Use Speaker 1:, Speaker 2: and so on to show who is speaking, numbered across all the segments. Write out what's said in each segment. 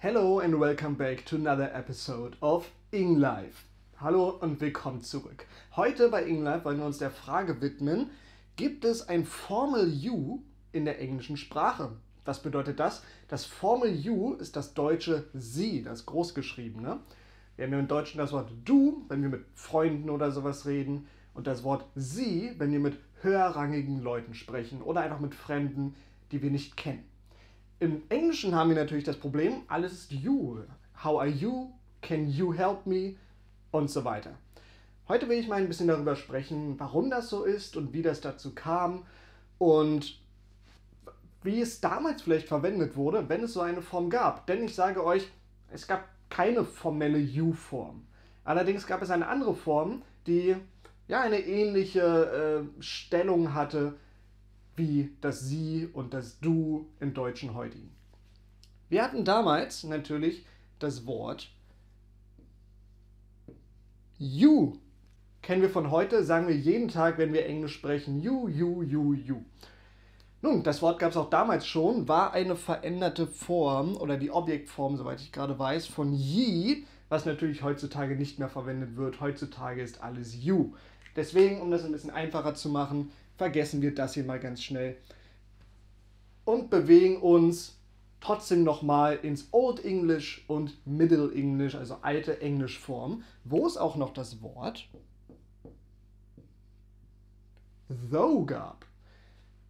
Speaker 1: Hello and welcome back to another episode of IngLife. Hallo und willkommen zurück. Heute bei IngLife wollen wir uns der Frage widmen, gibt es ein Formel U in der englischen Sprache? Was bedeutet das? Das Formel U ist das deutsche Sie, das großgeschriebene. Wir haben im Deutschen das Wort du, wenn wir mit Freunden oder sowas reden, und das Wort Sie, wenn wir mit höherrangigen Leuten sprechen oder einfach mit Fremden, die wir nicht kennen. Im Englischen haben wir natürlich das Problem, alles ist you. How are you? Can you help me? Und so weiter. Heute will ich mal ein bisschen darüber sprechen, warum das so ist und wie das dazu kam und wie es damals vielleicht verwendet wurde, wenn es so eine Form gab. Denn ich sage euch, es gab keine formelle You-Form. Allerdings gab es eine andere Form, die ja eine ähnliche äh, Stellung hatte wie das Sie und das Du im Deutschen heutigen. Wir hatten damals natürlich das Wort You. Kennen wir von heute, sagen wir jeden Tag, wenn wir Englisch sprechen, you, you, you, you. Nun, das Wort gab es auch damals schon, war eine veränderte Form oder die Objektform, soweit ich gerade weiß, von ye, was natürlich heutzutage nicht mehr verwendet wird. Heutzutage ist alles you. Deswegen, um das ein bisschen einfacher zu machen, vergessen wir das hier mal ganz schnell und bewegen uns trotzdem nochmal ins Old English und Middle English, also alte Englischform, wo es auch noch das Wort though gab.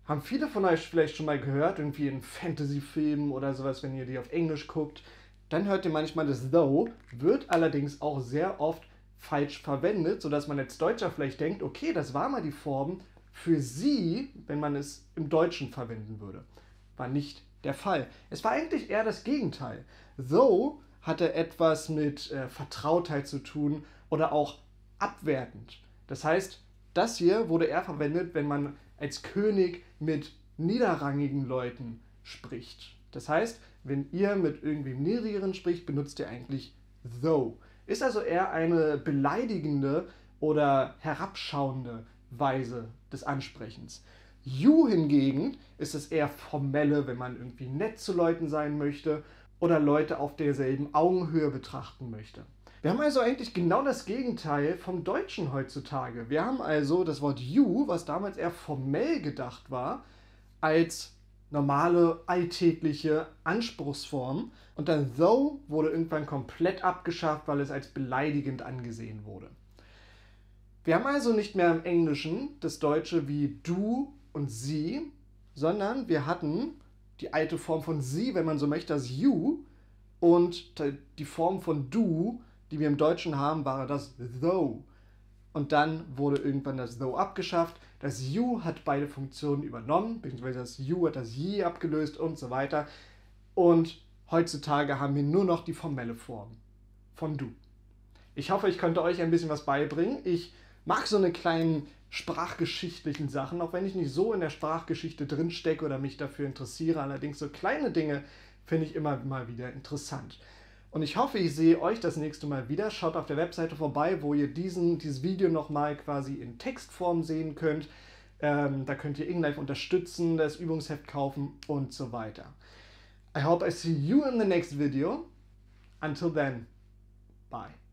Speaker 1: Haben viele von euch vielleicht schon mal gehört, irgendwie in Fantasy-Filmen oder sowas, wenn ihr die auf Englisch guckt. Dann hört ihr manchmal das though, wird allerdings auch sehr oft falsch verwendet, sodass man als Deutscher vielleicht denkt, okay, das war mal die Form für sie, wenn man es im Deutschen verwenden würde. War nicht der Fall. Es war eigentlich eher das Gegenteil. Though hatte etwas mit äh, Vertrautheit zu tun oder auch abwertend. Das heißt, das hier wurde eher verwendet, wenn man als König mit niederrangigen Leuten spricht. Das heißt, wenn ihr mit irgendwie niedrigeren spricht, benutzt ihr eigentlich though. Ist also eher eine beleidigende oder herabschauende Weise des Ansprechens. You hingegen ist es eher formelle, wenn man irgendwie nett zu Leuten sein möchte oder Leute auf derselben Augenhöhe betrachten möchte. Wir haben also eigentlich genau das Gegenteil vom Deutschen heutzutage. Wir haben also das Wort you, was damals eher formell gedacht war, als normale alltägliche Anspruchsform. Und dann though wurde irgendwann komplett abgeschafft, weil es als beleidigend angesehen wurde. Wir haben also nicht mehr im Englischen das Deutsche wie du und sie, sondern wir hatten die alte Form von sie, wenn man so möchte, das you und die Form von du, die wir im Deutschen haben, war das though. Und dann wurde irgendwann das though abgeschafft. Das you hat beide Funktionen übernommen, beziehungsweise das you hat das ye abgelöst und so weiter. Und heutzutage haben wir nur noch die formelle Form von du. Ich hoffe, ich konnte euch ein bisschen was beibringen. Ich mag so eine kleinen sprachgeschichtlichen Sachen, auch wenn ich nicht so in der Sprachgeschichte drinstecke oder mich dafür interessiere. Allerdings so kleine Dinge finde ich immer mal wieder interessant. Und ich hoffe, ich sehe euch das nächste Mal wieder. Schaut auf der Webseite vorbei, wo ihr diesen, dieses Video nochmal quasi in Textform sehen könnt. Ähm, da könnt ihr IngLife unterstützen, das Übungsheft kaufen und so weiter. I hope I see you in the next video. Until then, bye.